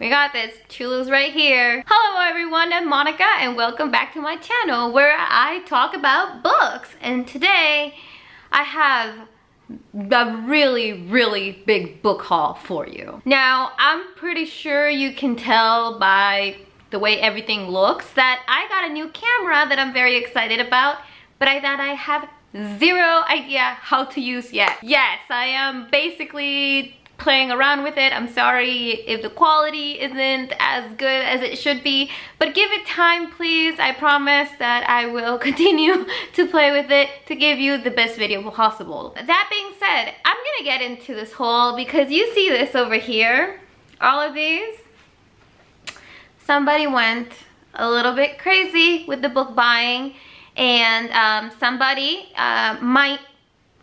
We got this. Chulu's right here. Hello everyone, I'm Monica and welcome back to my channel where I talk about books. And today I have a really, really big book haul for you. Now, I'm pretty sure you can tell by the way everything looks that I got a new camera that I'm very excited about, but I thought I have zero idea how to use yet. Yes, I am basically playing around with it. I'm sorry if the quality isn't as good as it should be, but give it time please. I promise that I will continue to play with it to give you the best video possible. That being said, I'm gonna get into this haul because you see this over here, all of these. Somebody went a little bit crazy with the book buying and um, somebody uh, might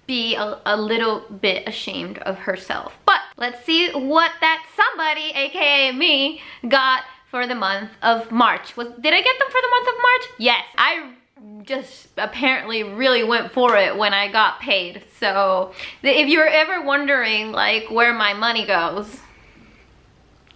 be a, a, little bit ashamed of herself. But let's see what that somebody, aka me, got for the month of March. Was Did I get them for the month of March? Yes, I just apparently really went for it when I got paid. So if you're ever wondering like where my money goes,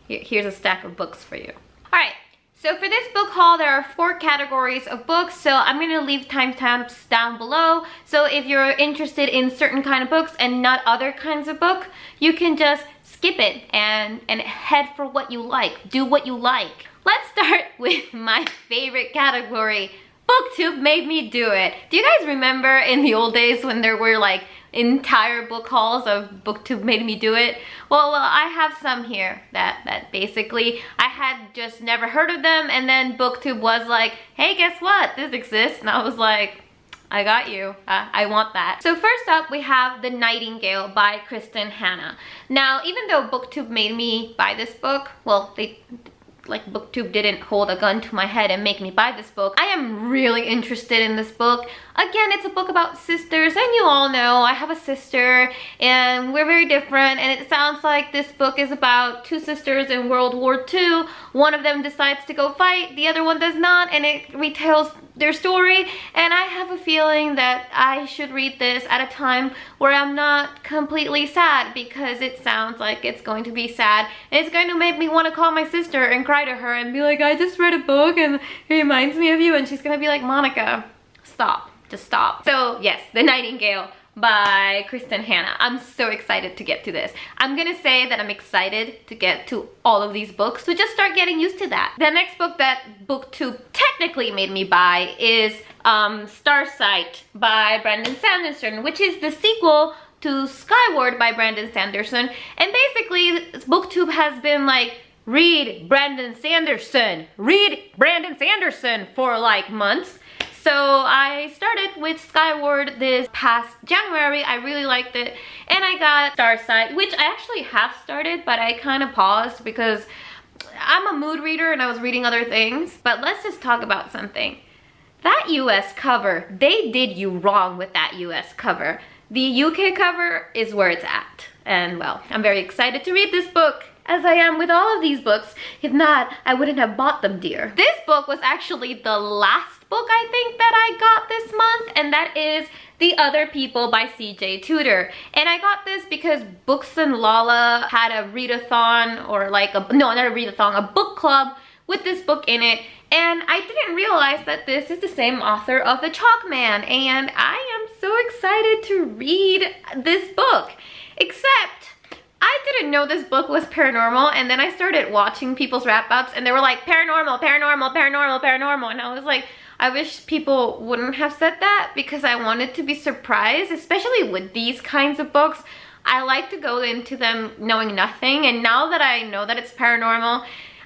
here's a stack of books for you. All right, so for this book haul, there are four categories of books, so I'm gonna leave timestamps down below. So if you're interested in certain kind of books and not other kinds of book, you can just skip it and, and head for what you like. Do what you like. Let's start with my favorite category, BookTube made me do it. Do you guys remember in the old days when there were like entire book hauls of booktube made me do it well, well i have some here that that basically i had just never heard of them and then booktube was like hey guess what this exists and i was like I got you. Uh, I want that. So first up, we have The Nightingale by Kristin Hannah. Now, even though BookTube made me buy this book, well, they like booktube didn't hold a gun to my head and make me buy this book. I am really interested in this book. Again, it's a book about sisters and you all know I have a sister and we're very different and it sounds like this book is about two sisters in World War II. One of them decides to go fight, the other one does not and it retells their story. And I have a feeling that I should read this at a time where I'm not completely sad because it sounds like it's going to be sad. It's going to make me want to call my sister and cry to her and be like I just read a book and it reminds me of you and she's gonna be like Monica stop just stop so yes The Nightingale by Kristin Hannah. I'm so excited to get to this. I'm gonna say that I'm excited to get to all of these books, so just start getting used to that. The next book that BookTube technically made me buy is um, Starsight by Brandon Sanderson, which is the sequel to Skyward by Brandon Sanderson. And basically, BookTube has been like, read Brandon Sanderson, read Brandon Sanderson for like months. So I started with Skyward this past January. I really liked it. And I got Starsight, which I actually have started, but I kind of paused because I'm a mood reader and I was reading other things. But let's just talk about something. That US cover, they did you wrong with that US cover. The UK cover is where it's at. And well, I'm very excited to read this book as I am with all of these books. If not, I wouldn't have bought them, dear. This book was actually the last book I think that I got this month and that is The Other People by CJ Tudor. And I got this because Books and Lala had a readathon or like a, no not a readathon, a book club with this book in it and I didn't realize that this is the same author of The Chalk Man and I am so excited to read this book except I didn't know this book was paranormal and then I started watching people's wrap ups and they were like paranormal, paranormal, paranormal, paranormal and I was like I wish people wouldn't have said that because I wanted to be surprised, especially with these kinds of books. I like to go into them knowing nothing and now that I know that it's paranormal,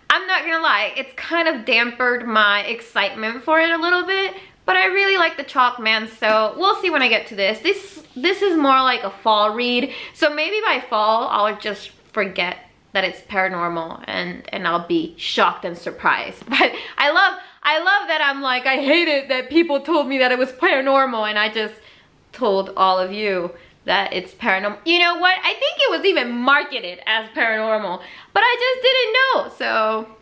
I'm not gonna lie, it's kind of dampered my excitement for it a little bit, but I really like the Chalk Man, so we'll see when I get to this. This this is more like a fall read, so maybe by fall I'll just forget that it's paranormal and, and I'll be shocked and surprised. But I love I love that I'm like, I hate it that people told me that it was paranormal and I just told all of you that it's paranormal. You know what? I think it was even marketed as paranormal, but I just didn't know. So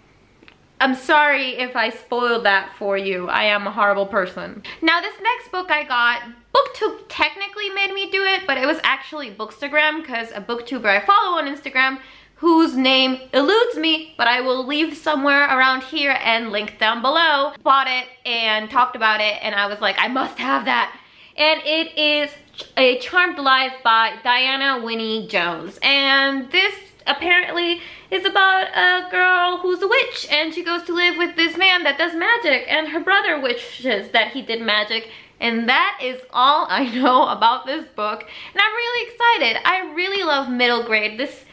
I'm sorry if I spoiled that for you. I am a horrible person. Now this next book I got, BookTube technically made me do it, but it was actually Bookstagram because a booktuber I follow on Instagram whose name eludes me, but I will leave somewhere around here and link down below. Bought it and talked about it and I was like, I must have that. And it is A Charmed Life by Diana Wynne Jones. And this apparently is about a girl who's a witch and she goes to live with this man that does magic and her brother wishes that he did magic and that is all I know about this book and I'm really excited. I really love middle grade. This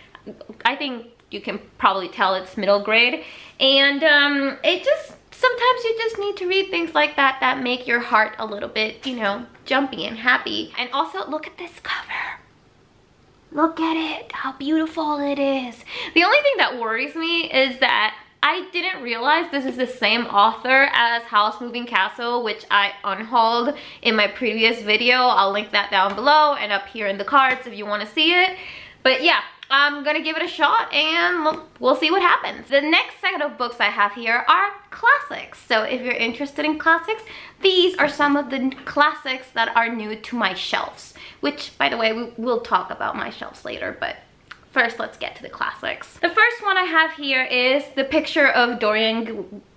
I think you can probably tell it's middle grade. And um, it just, sometimes you just need to read things like that that make your heart a little bit, you know, jumpy and happy. And also look at this cover. Look at it, how beautiful it is. The only thing that worries me is that I didn't realize this is the same author as Howl's Moving Castle, which I unhauled in my previous video. I'll link that down below and up here in the cards if you want to see it. But yeah, I'm gonna give it a shot and we'll, see what happens. The next set of books I have here are classics. So if you're interested in classics, these are some of the classics that are new to my shelves. Which, by the way, we, we'll talk about my shelves later, but first let's get to the classics. The first one I have here is the picture of Dorian...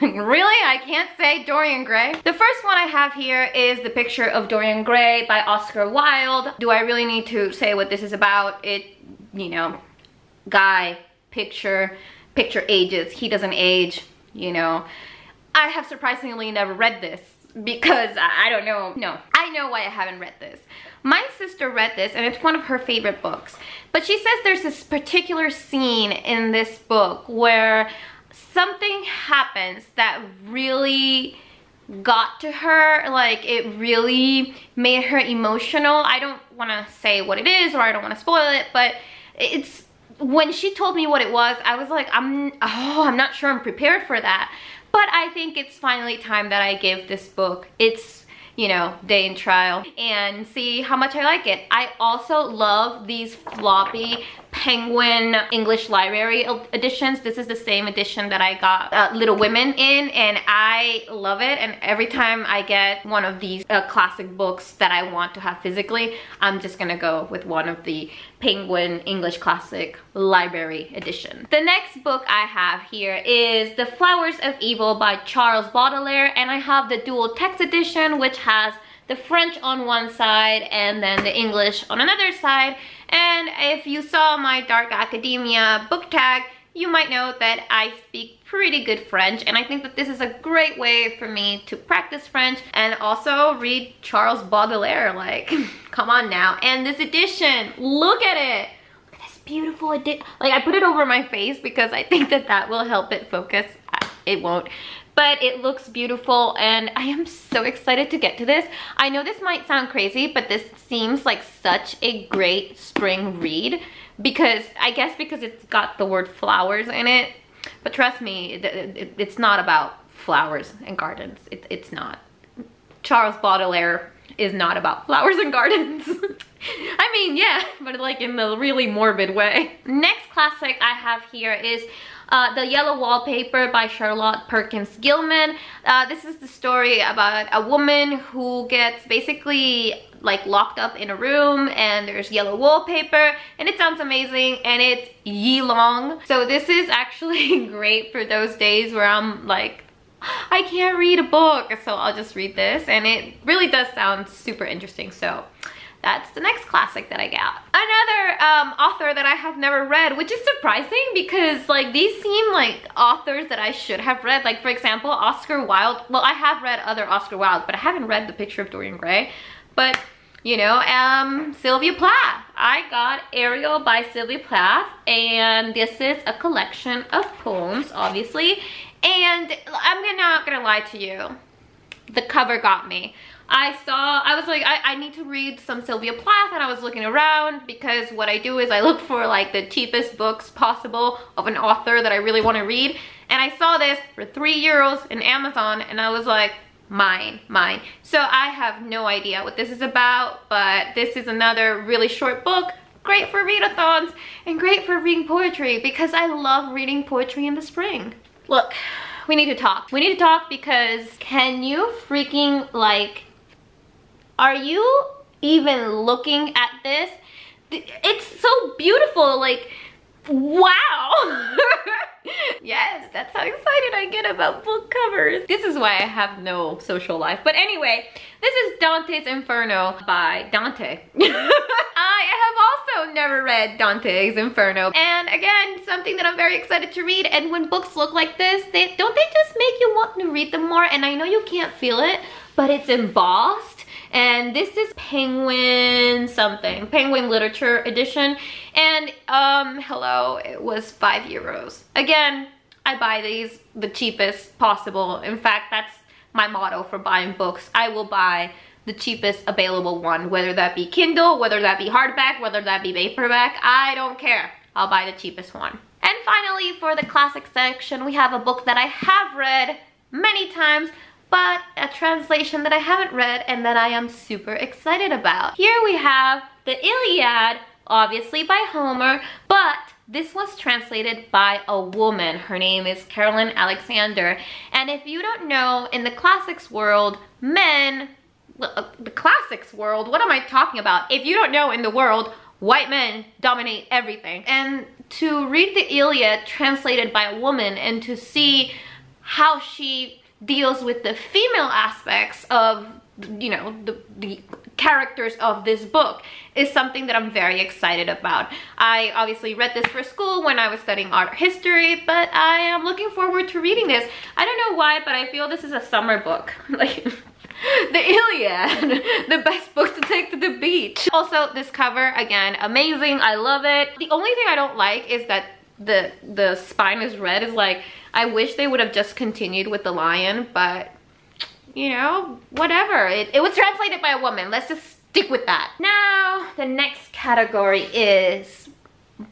really? I can't say Dorian Gray. The first one I have here is the picture of Dorian Gray by Oscar Wilde. Do I really need to say what this is about? It, you know, guy, picture, picture ages. He doesn't age, you know. I have surprisingly never read this because I don't know. No, I know why I haven't read this. My sister read this and it's one of her favorite books. But she says there's this particular scene in this book where something happens that really got to her like it really made her emotional i don't want to say what it is or i don't want to spoil it but it's when she told me what it was i was like i'm oh i'm not sure i'm prepared for that but i think it's finally time that i give this book its you know, day in trial and see how much I like it. I also love these floppy Penguin English Library editions. This is the same edition that I got uh, Little Women in and I love it. And every time I get one of these uh, classic books that I want to have physically, I'm just gonna go with one of the Penguin English Classic Library edition. The next book I have here is The Flowers of Evil by Charles Baudelaire and I have the dual text edition which has the French on one side and then the English on another side. And if you saw my Dark Academia book tag, you might know that I speak pretty good French and I think that this is a great way for me to practice French and also read Charles Baudelaire like come on now. And this edition look at it! Look at this beautiful edition like I put it over my face because I think that that will help it focus it won't but it looks beautiful and I am so excited to get to this. I know this might sound crazy, but this seems like such a great spring read because I guess because it's got the word flowers in it. But trust me, it's not about flowers and gardens. It, it's not. Charles Baudelaire is not about flowers and gardens. I mean, yeah, but like in the really morbid way. Next classic I have here is uh, the Yellow Wallpaper by Charlotte Perkins Gilman. Uh, this is the story about a woman who gets basically like locked up in a room and there's yellow wallpaper and it sounds amazing and it's ye long. So this is actually great for those days where I'm like I can't read a book so I'll just read this and it really does sound super interesting so that's the next classic that I got. Another um, author that I have never read, which is surprising because like these seem like authors that I should have read. Like for example, Oscar Wilde. Well, I have read other Oscar Wilde, but I haven't read The Picture of Dorian Gray. But you know, um, Sylvia Plath. I got Ariel by Sylvia Plath and this is a collection of poems, obviously. And I'm not gonna lie to you, the cover got me. I saw, I was like, I, I need to read some Sylvia Plath and I was looking around because what I do is I look for like the cheapest books possible of an author that I really want to read. And I saw this for three euros in Amazon and I was like, mine, mine. So I have no idea what this is about, but this is another really short book great for readathons and great for reading poetry because I love reading poetry in the spring. Look, we need to talk. We need to talk because can you freaking like are you even looking at this? it's so beautiful. Like, wow. yes, that's how excited I get about book covers. This is why I have no social life. But anyway, this is Dante's Inferno by Dante. I have also never read Dante's Inferno. And again, something that I'm very excited to read. And when books look like this, they don't they just make you want to read them more? And I know you can't feel it, but it's embossed and this is penguin something penguin literature edition. And um hello it was five euros. Again i buy these the cheapest possible. In fact that's my motto for buying books. I will buy the cheapest available one whether that be kindle whether that be hardback whether that be paperback. I don't care. I'll buy the cheapest one. And finally for the classic section we have a book that i have read many times but a translation that I haven't read and that I am super excited about. Here we have the Iliad, obviously by Homer, but this was translated by a woman. Her name is Caroline Alexander. And if you don't know, in the classics world, men, uh, the classics world, what am I talking about? If you don't know in the world, white men dominate everything. And to read the Iliad translated by a woman and to see how she deals with the female aspects of you know the, the characters of this book is something that I'm very excited about. I obviously read this for school when I was studying art history, but I am looking forward to reading this. I don't know why, but I feel this is a summer book. like the Iliad, the best book to take to the beach. Also, this cover, again, amazing. I love it. The only thing I don't like is that the the spine is red is like I wish they would have just continued with the lion, but you know, whatever. It, it was translated by a woman. Let's just stick with that. Now, the next category is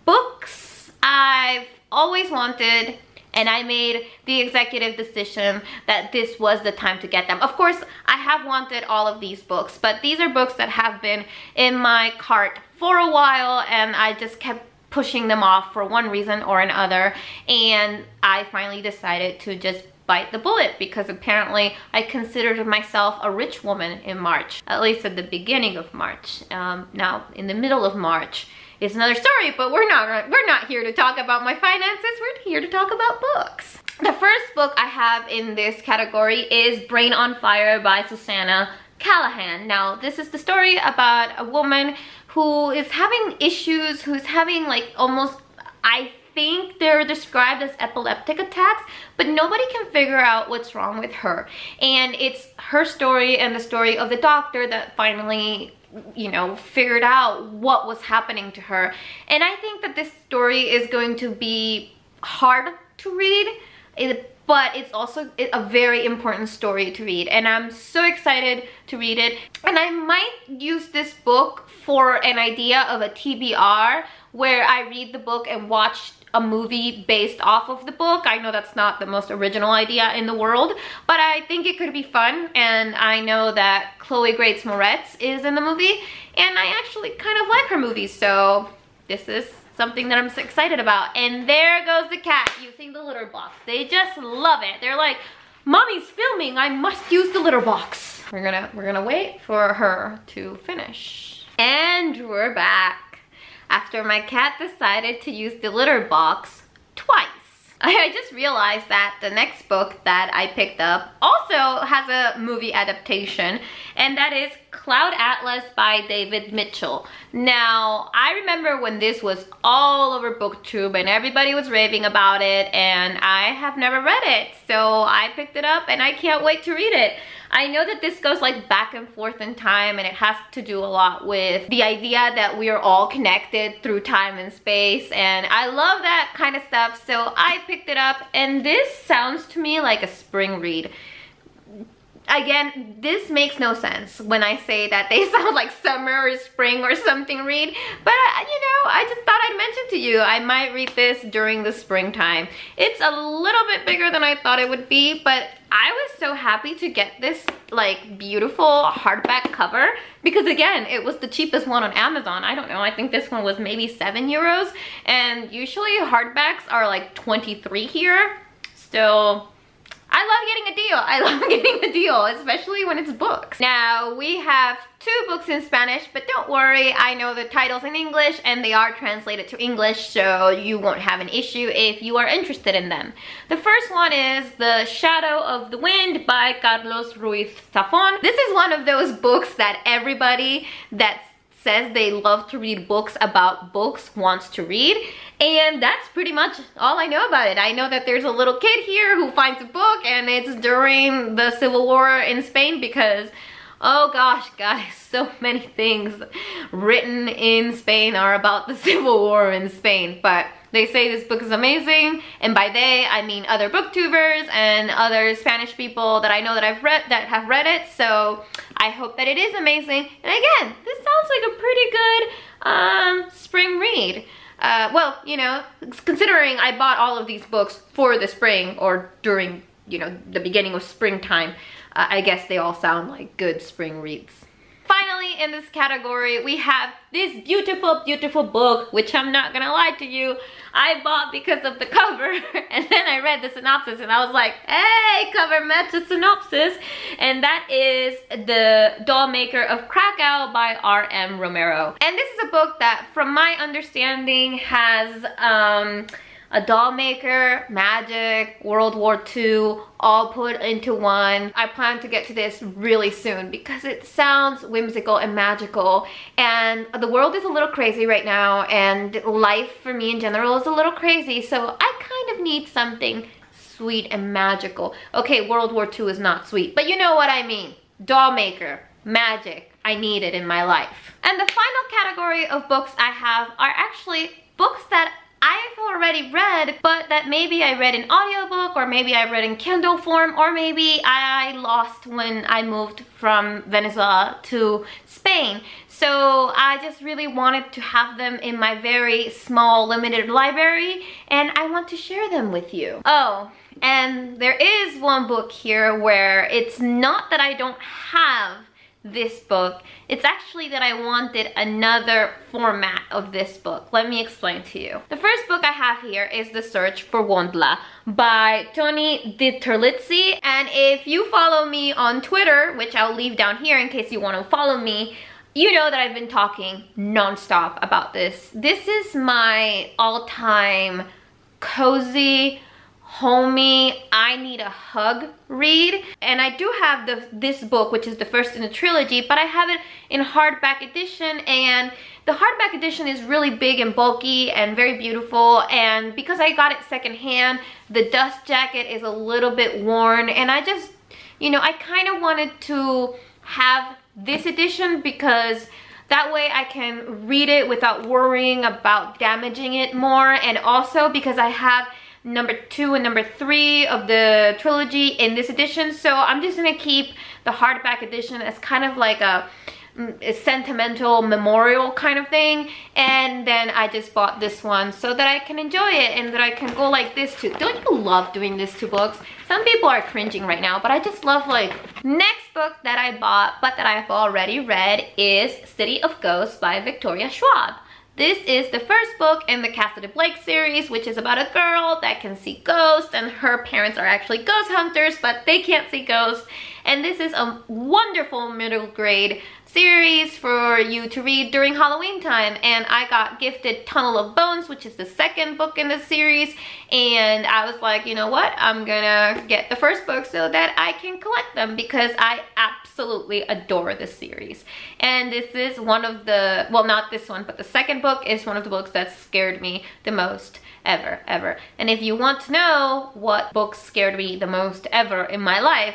books I've always wanted and I made the executive decision that this was the time to get them. Of course, I have wanted all of these books, but these are books that have been in my cart for a while and I just kept pushing them off for one reason or another and I finally decided to just bite the bullet because apparently I considered myself a rich woman in March, at least at the beginning of March. Um, now, in the middle of March is another story, but we're not, we're not here to talk about my finances, we're here to talk about books. The first book I have in this category is Brain on Fire by Susannah Cahalan. Now, this is the story about a woman who is having issues, who's having like almost, I think they're described as epileptic attacks, but nobody can figure out what's wrong with her. And it's her story and the story of the doctor that finally you know, figured out what was happening to her. And I think that this story is going to be hard to read. It but it's also a very important story to read and I'm so excited to read it and I might use this book for an idea of a TBR where I read the book and watch a movie based off of the book. I know that's not the most original idea in the world, but I think it could be fun. And I know that Chloe Grace Moretz is in the movie, and I actually kind of like her movies, so this is something that I'm so excited about. And there goes the cat using the litter box. They just love it. They're like, mommy's filming, I must use the litter box. We're gonna, we're gonna wait for her to finish. And we're back. After my cat decided to use the litter box twice. I just realized that the next book that I picked up also has a movie adaptation and that is Cloud Atlas by David Mitchell. Now, I remember when this was all over booktube and everybody was raving about it and I have never read it. So I picked it up and I can't wait to read it. I know that this goes like back and forth in time and it has to do a lot with the idea that we are all connected through time and space and I love that kind of stuff so I picked it up and this sounds to me like a spring read again, this makes no sense when I say that they sound like summer or spring or something read. But, uh, you know, I just thought I'd mention to you, I might read this during the springtime. It's a little bit bigger than I thought it would be, but I was so happy to get this like beautiful hardback cover because again, it was the cheapest one on Amazon. I don't know, I think this one was maybe seven euros and usually hardbacks are like 23 here. So I love getting a deal. I love getting a deal, especially when it's books. Now, we have two books in Spanish, but don't worry, I know the titles in English and they are translated to English, so you won't have an issue if you are interested in them. The first one is The Shadow of the Wind by Carlos Ruiz Zafón. This is one of those books that everybody that's says they love to read books about books wants to read and that's pretty much all I know about it. I know that there's a little kid here who finds a book and it's during the Civil War in Spain because oh gosh guys so many things written in Spain are about the Civil War in Spain but they say this book is amazing, and by they, I mean other booktubers and other Spanish people that I know that I've read that have read it. So I hope that it is amazing. And again, this sounds like a pretty good um, spring read. Uh, well, you know, considering I bought all of these books for the spring or during, you know, the beginning of springtime, uh, I guess they all sound like good spring reads. Finally, in this category, we have this beautiful, beautiful book, which I'm not gonna lie to you, I bought because of the cover. and then I read the synopsis and I was like, hey, cover matches synopsis. And that is The Doll Maker of Krakow by R.M. Romero. And this is a book that, from my understanding, has um, a doll maker, magic, World War II, all put into one. I plan to get to this really soon because it sounds whimsical and magical and the world is a little crazy right now and life for me in general is a little crazy so I kind of need something sweet and magical. Okay, World War II is not sweet, but you know what I mean. Doll maker, magic, I need it in my life. And the final category of books I have are actually books that I've already read, but that maybe I read in audiobook or maybe I read in Kindle form or maybe I lost when I moved from Venezuela to Spain. So I just really wanted to have them in my very small limited library and I want to share them with you. Oh, and there is one book here where it's not that I don't have this book. It's actually that I wanted another format of this book. Let me explain to you. The first book I have here is The Search for Wondla by Tony Di Terlizzi. And if you follow me on Twitter, which I'll leave down here in case you want to follow me, you know that I've been talking nonstop about this. This is my all-time cozy, homey, I need a hug read. And I do have the this book, which is the first in the trilogy, but I have it in hardback edition. And the hardback edition is really big and bulky and very beautiful. And because I got it secondhand, the dust jacket is a little bit worn. And I just, you know, I kind of wanted to have this edition because that way I can read it without worrying about damaging it more. And also because I have number two and number three of the trilogy in this edition. So I'm just gonna keep the hardback edition as kind of like a, mm, a sentimental memorial kind of thing and then I just bought this one so that I can enjoy it and that I can go like this too. Don't you love doing this to books? Some people are cringing right now but I just love like next book that I bought but that I've already read is City of Ghosts by Victoria Schwab. This is the first book in the Cassidy Blake series, which is about a girl that can see ghosts and her parents are actually ghost hunters, but they can't see ghosts. And this is a wonderful middle grade series for you to read during Halloween time and I got gifted Tunnel of Bones which is the second book in the series and I was like you know what? I'm gonna get the first book so that I can collect them because I absolutely adore this series. And this is one of the well not this one but the second book is one of the books that scared me the most ever ever. And if you want to know what books scared me the most ever in my life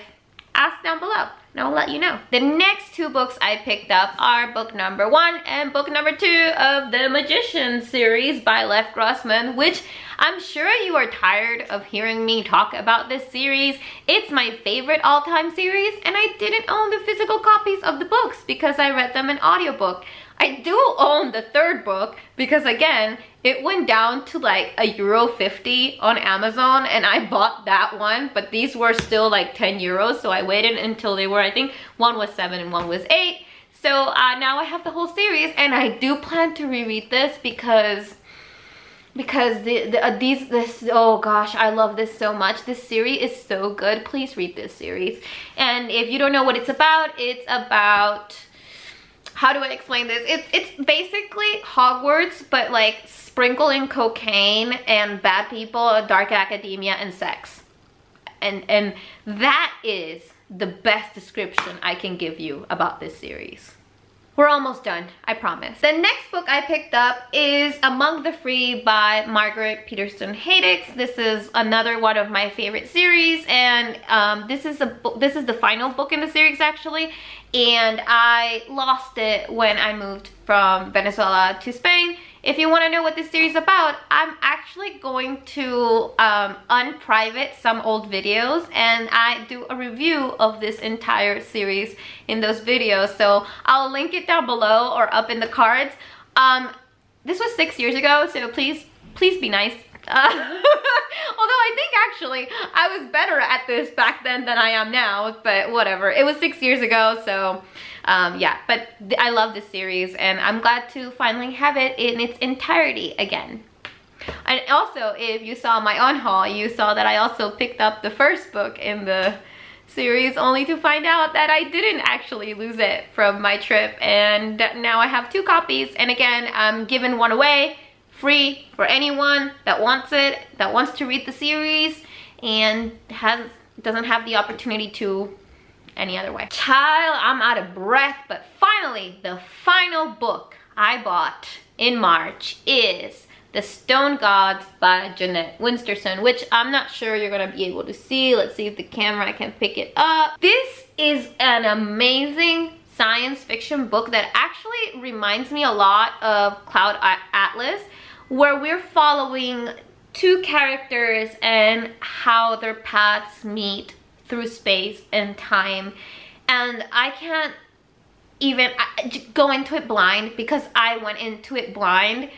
ask down below and I'll let you know. The next two books I picked up are book number one and book number two of the Magician series by Lev Grossman, which I'm sure you are tired of hearing me talk about this series. It's my favorite all-time series and I didn't own the physical copies of the books because I read them in audiobook. I do own the third book because again, it went down to like a euro 50 on Amazon and I bought that one, but these were still like 10 euros. So I waited until they were, I think one was seven and one was eight. So uh, now I have the whole series and I do plan to reread this because because the, the uh, these this oh gosh i love this so much this series is so good please read this series and if you don't know what it's about it's about how do i explain this? It's it's basically hogwarts but like sprinkling cocaine and bad people dark academia and sex. And and that is the best description i can give you about this series we're almost done, I promise. The next book I picked up is Among the Free by Margaret Peterson Haddix. This is another one of my favorite series and um, this is a this is the final book in the series actually and I lost it when I moved from Venezuela to Spain if you want to know what this series is about, I'm actually going to um, unprivate some old videos and I do a review of this entire series in those videos. So I'll link it down below or up in the cards. Um, this was six years ago, so please, please be nice. Uh, although I think actually I was better at this back then than I am now, but whatever. It was six years ago, so um, yeah, but I love this series and I'm glad to finally have it in its entirety again. And also, if you saw my unhaul, you saw that I also picked up the first book in the series only to find out that I didn't actually lose it from my trip and now I have two copies and again I'm giving one away free for anyone that wants it that wants to read the series and has doesn't have the opportunity to any other way. Child, I'm out of breath, but finally, the final book I bought in March is The Stone Gods by Jeanette Winterson, which I'm not sure you're gonna be able to see. Let's see if the camera can pick it up. This is an amazing science fiction book that actually reminds me a lot of Cloud Atlas, where we're following two characters and how their paths meet through space and time and I can't even go into it blind because I went into it blind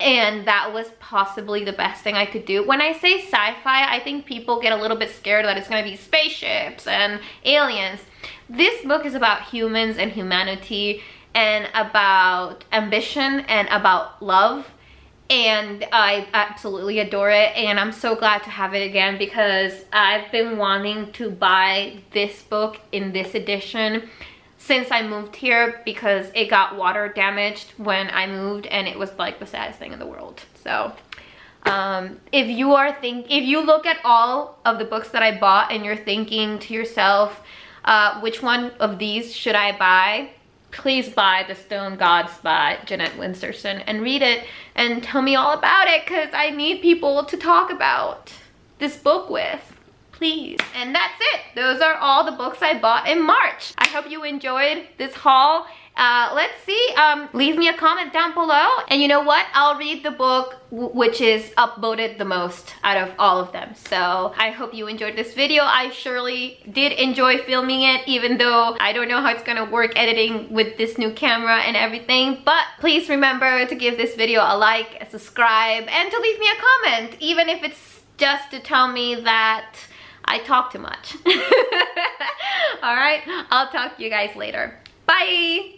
and that was possibly the best thing I could do. When I say sci-fi, I think people get a little bit scared that it's gonna be spaceships and aliens. This book is about humans and humanity and about ambition and about love and I absolutely adore it and I'm so glad to have it again because I've been wanting to buy this book in this edition since I moved here because it got water damaged when I moved and it was like the saddest thing in the world. So um, if you are think if you look at all of the books that I bought and you're thinking to yourself, uh, which one of these should I buy? Please buy The Stone Gods by Jeanette Winterson and read it and tell me all about it because I need people to talk about this book with. Please. And that's it. Those are all the books I bought in March. I hope you enjoyed this haul uh, let's see, um, leave me a comment down below. And you know what? I'll read the book which is upvoted the most out of all of them. So I hope you enjoyed this video. I surely did enjoy filming it even though I don't know how it's gonna work editing with this new camera and everything. But please remember to give this video a like, a subscribe, and to leave me a comment even if it's just to tell me that I talk too much. All right, I'll talk to you guys later. Bye!